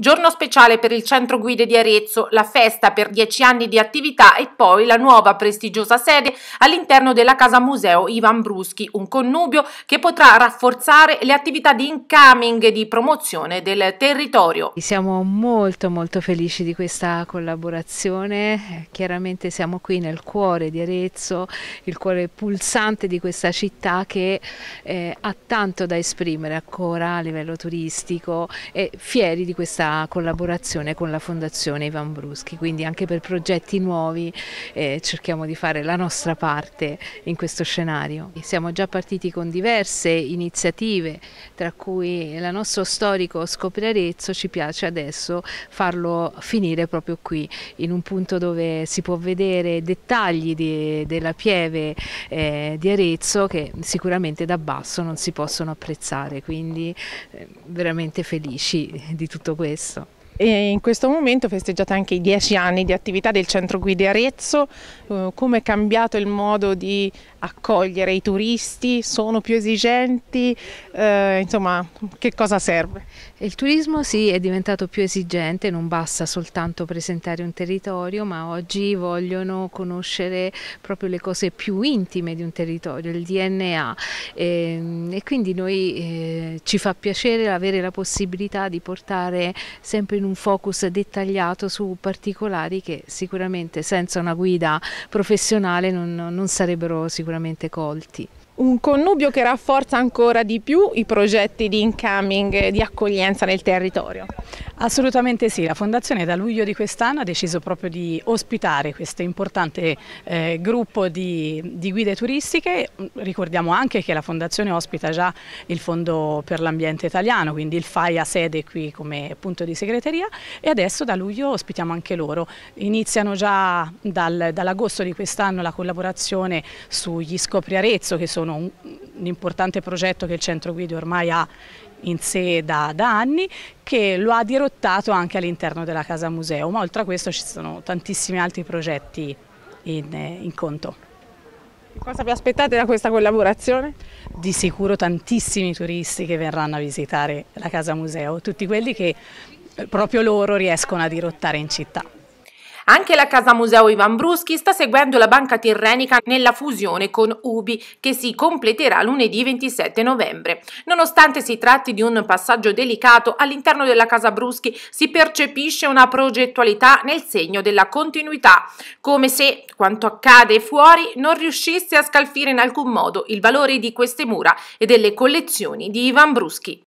giorno speciale per il centro guide di Arezzo, la festa per dieci anni di attività e poi la nuova prestigiosa sede all'interno della casa museo Ivan Bruschi, un connubio che potrà rafforzare le attività di incoming e di promozione del territorio. Siamo molto molto felici di questa collaborazione, chiaramente siamo qui nel cuore di Arezzo, il cuore pulsante di questa città che eh, ha tanto da esprimere ancora a livello turistico e fieri di questa collaborazione con la Fondazione Ivan Bruschi, quindi anche per progetti nuovi eh, cerchiamo di fare la nostra parte in questo scenario. Siamo già partiti con diverse iniziative, tra cui il nostro storico Scopri Arezzo, ci piace adesso farlo finire proprio qui, in un punto dove si può vedere dettagli di, della pieve eh, di Arezzo che sicuramente da basso non si possono apprezzare, quindi eh, veramente felici di tutto questo. isso. E in questo momento festeggiate anche i dieci anni di attività del Centro Guide Arezzo, eh, come è cambiato il modo di accogliere i turisti, sono più esigenti, eh, insomma che cosa serve? Il turismo sì è diventato più esigente, non basta soltanto presentare un territorio, ma oggi vogliono conoscere proprio le cose più intime di un territorio, il DNA e, ehm, e quindi noi eh, ci fa piacere avere la possibilità di portare sempre in un focus dettagliato su particolari che sicuramente senza una guida professionale non, non sarebbero sicuramente colti un connubio che rafforza ancora di più i progetti di incoming, di accoglienza nel territorio. Assolutamente sì, la Fondazione da luglio di quest'anno ha deciso proprio di ospitare questo importante eh, gruppo di, di, guide turistiche, ricordiamo anche che la Fondazione ospita già il Fondo per l'Ambiente Italiano, quindi il FAI ha sede qui come punto di segreteria e adesso da luglio ospitiamo anche loro. Iniziano già dal, dall'agosto di quest'anno la collaborazione sugli Scopri Arezzo che sono un, un importante progetto che il Centro Guide ormai ha in sé da, da anni che lo ha dirottato anche all'interno della Casa Museo, ma oltre a questo ci sono tantissimi altri progetti in, in conto. Cosa vi aspettate da questa collaborazione? Di sicuro tantissimi turisti che verranno a visitare la Casa Museo, tutti quelli che proprio loro riescono a dirottare in città. Anche la Casa Museo Ivan Bruschi sta seguendo la Banca Tirrenica nella fusione con Ubi che si completerà lunedì 27 novembre. Nonostante si tratti di un passaggio delicato, all'interno della Casa Bruschi si percepisce una progettualità nel segno della continuità, come se quanto accade fuori non riuscisse a scalfire in alcun modo il valore di queste mura e delle collezioni di Ivan Bruschi.